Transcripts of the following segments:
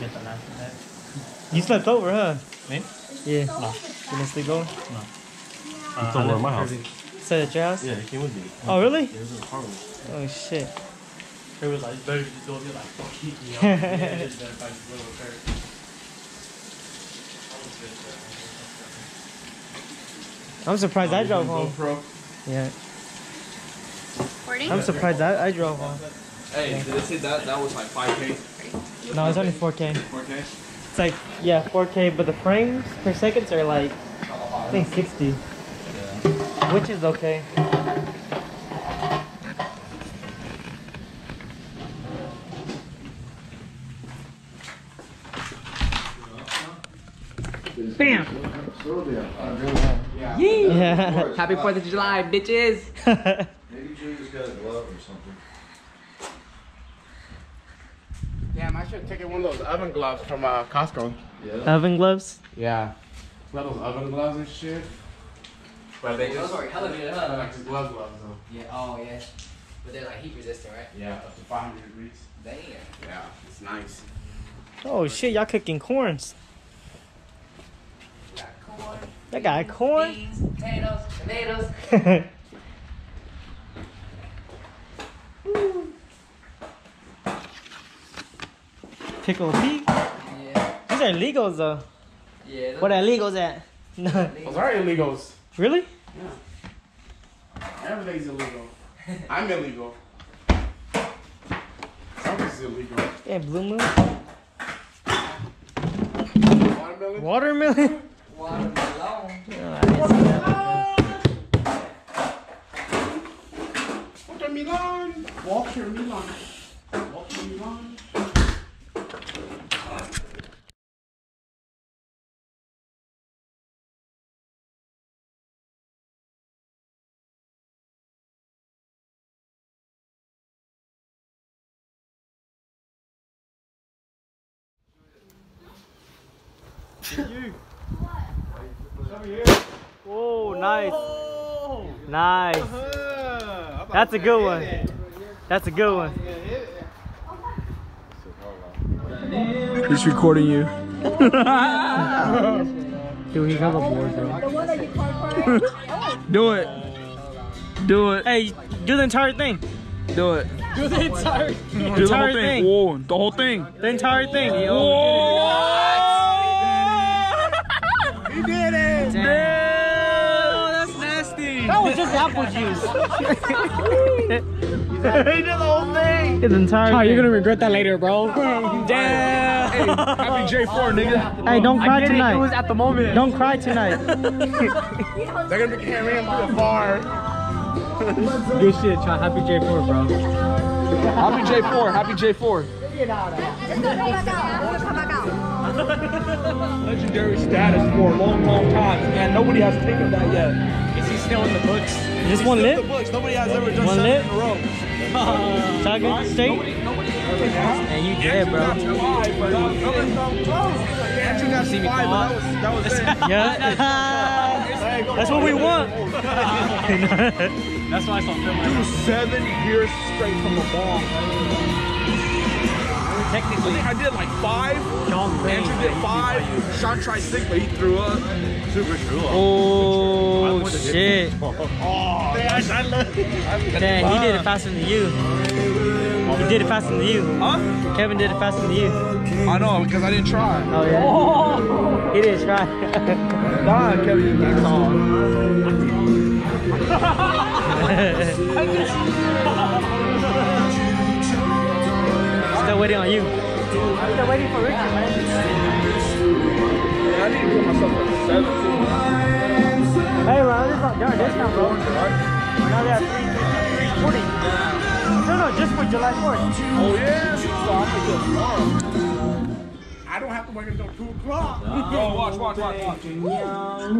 Get the last of that. You slept over, huh? Me? Yeah. No. You didn't sleep over? Uh, It's over I at live my in house. Kirby. Stayed at your house? Yeah, he came with me. Oh, really? Yeah, he was in the car with me. Oh, shit. It was like, it's better to just go get like, fuck keep me up. Yeah, it's better if I just go with her. I'm surprised I drove home. GoPro. Yeah. Recording? I'm surprised I, I drove home. Hey, did they say that that was like 5K? No, it's only 4K. 4K? It's like, yeah, 4K, but the frames per seconds are like, I think 60. Which is okay. Bam! Yeah. Happy 4th of July, bitches. Maybe Julie's got a glove or something. Damn, I should have taken one of those oven gloves from uh, Costco. Oven gloves? Yeah. Got those oven gloves and shit. But they just. Those are hella good, huh? Like the glove gloves though. Yeah, oh yeah. But they're like heat resistant, right? Yeah, up to 500 degrees. Damn. Yeah, it's nice. Oh shit, y'all cooking corns. Got corn. Y'all got corn? Beans, potatoes, tomatoes. Pickle pig? Yeah. These are illegals though. Yeah. those- What are illegals at? No. Those are illegals. Really? Yeah. Everything's illegal. I'm illegal. Something's illegal. Yeah, blue moon. Watermelon? Watermelon? Watermelon. Oh, I didn't see that. Watermelon. Watermelon. Watermelon. Oh, nice. Nice. That's a good one. That's a good one. He's recording you. Dude, he's hella bored, bro. Do it. Do it. Hey, do the entire thing. Do it. Do the entire, Do the whole entire thing. thing. Whoa, the whole thing. The entire thing. He apple juice. he did the whole thing. The entire Oh, thing. you're gonna regret that later, bro. Damn. Happy J4, nigga. Hey, don't cry It tonight. was at the moment. Don't cry tonight. They're gonna be carrying him to the bar. Good shit, try Happy J4, bro. Happy J4. Happy J4. Legendary status for a long, long time, and nobody has taken that yet. Is he still in the books? Just one The lip? books. Nobody has ever done One seven lip? in a row. Target straight? Man, you dead, bro. Andrew got See me five, fall? but that was, that was it. Yeah. That's what we want. That's why I saw film. Dude, seven years straight from the ball. I Technically, think I did like five. John Andrew did five. Sean tried six, but he threw up. Super true. Oh, shit. Oh, gosh, I love Damn, he did it faster than you. He did it faster than you. Huh? Kevin did it faster than you. I know, because I didn't try. Oh, yeah. Oh. He didn't try. Nah, Kevin, you can't waiting for Richard, man. Yeah, I need to put myself at 17. Hey, bro, this is not darn discount, bro. Now they have 340. No, no, just for July 4th. Oh, yeah? So I'm going to do it tomorrow. I don't have to wait until 2 o'clock. Oh, watch, watch, watch, watch. Watch.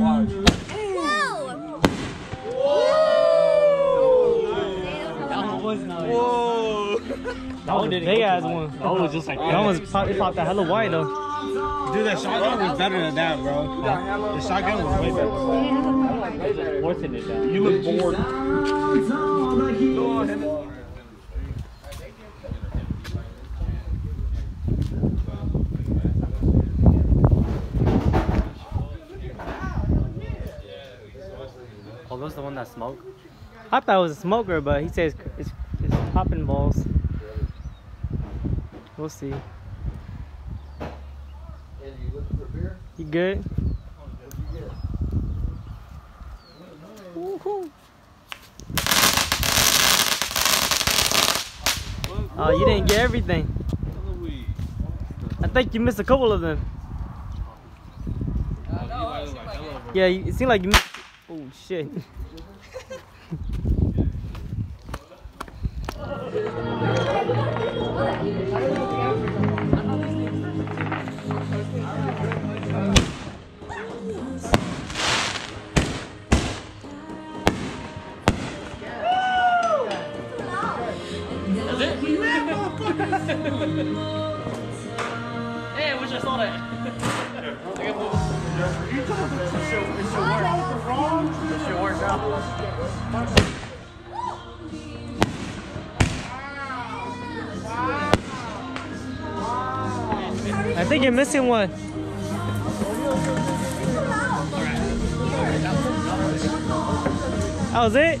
Watch. That one was nice. Whoa. That was a big ass one. That one was just like that one's pop, it popped out hella white though. Dude, that shotgun was better than that, bro. The shotgun was way better. Worth it. You look bored. Oh, those the one that smoked? I thought it was a smoker, but he says it's, it's popping balls. We'll see. And you looking for beer? You good? Woohoo. Oh, you didn't get everything. I think you missed a couple of them. Yeah, you, it seemed like you missed. Oh shit. Saw that. Shit works out. I think you're missing one. That was it?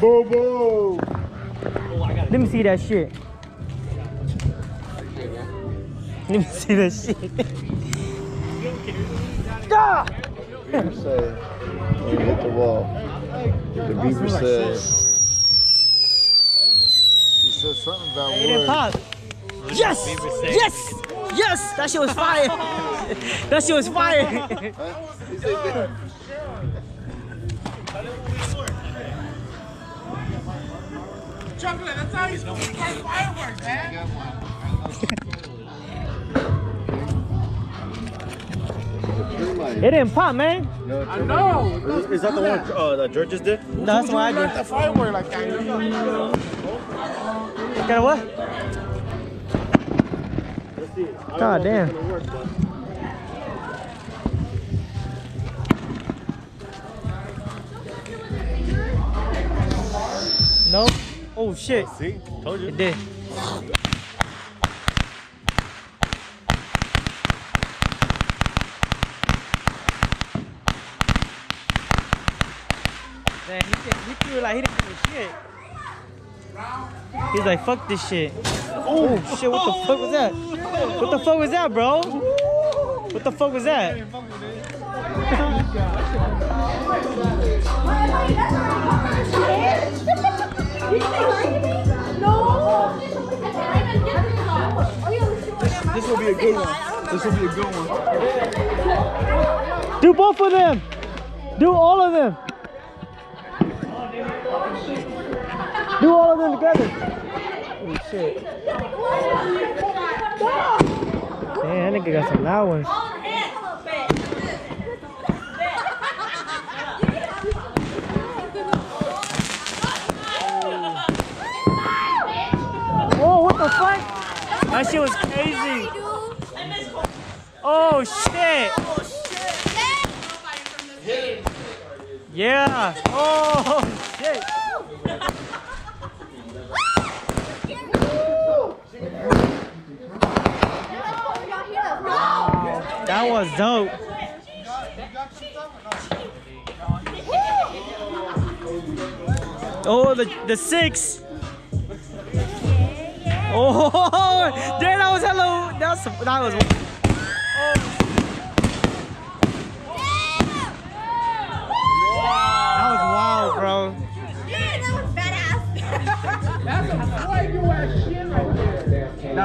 Boo boo. Let me see that shit. Let me see that shit. ah! Beaver said, when you hit the wall, the beaver said, he said something about It didn't pop. Yes! Yes! Yes! That shit was fire! that shit was fire! Chocolate, that's how you start fireworks, man. it didn't pop, man. I know. Is, is that the one uh, that George just did? No, that's what I did. the firework like that. Got a what? God damn. Nope. Oh shit. Ah, see? Told you. It did. Man, he, he threw it like he didn't give a shit. He's like, fuck this shit. Oh shit, what the fuck was that? What the fuck was that, bro? What the fuck was that? good one. This will be a good one. Do both of them. Do all of them. Do all of them together. Oh shit. Damn, that nigga got some loud ones. Oh, what the fuck? That shit was crazy. Oh shit. Oh shit! Yeah. Oh shit. That was dope. Oh, the the six. Oh, that was hello. That was that was.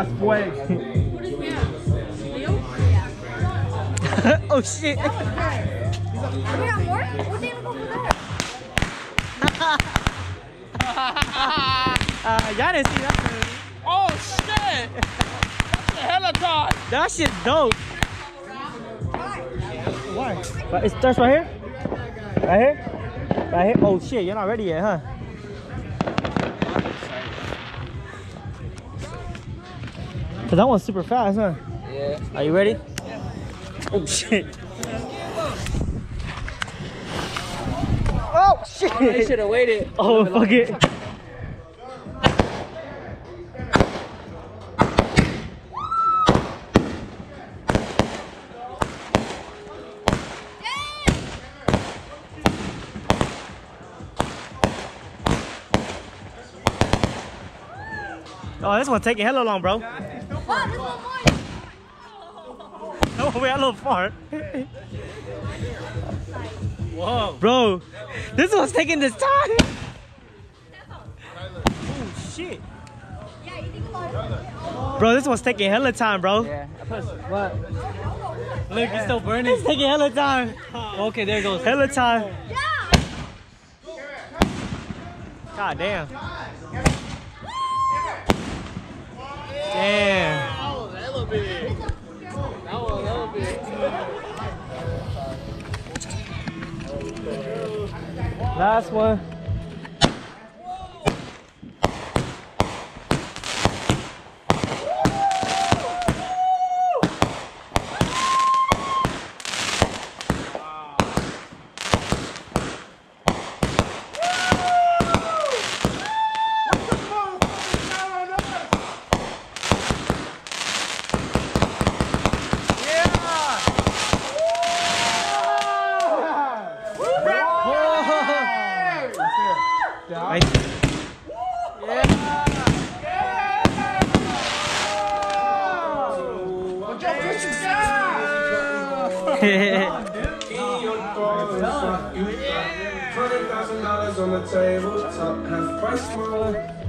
halfway. What is that? oh shit. uh, y'all didn't see that movie. Oh shit! That's a hell of time. That shit dope. Why? Why? But it starts right here? Right here? Right here? Oh shit, you're not ready yet, huh? Cause that one's super fast, huh? Yeah. Are you ready? Oh shit. Oh shit! They should have waited. Oh fuck it. Oh, this one taking hella long, bro. Wow, this one more. Oh, we got a little far. Whoa. Bro, this one's taking this time. Oh shit. Yeah, you think about it. Bro, this one's taking hella time, bro. Yeah. I what? Look, it's still burning. It's taking hella time. Okay, there it goes. Hella time. Yeah. God damn. Damn. Last one. Dollars on the table, top